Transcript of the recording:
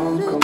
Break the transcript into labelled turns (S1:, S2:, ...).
S1: come,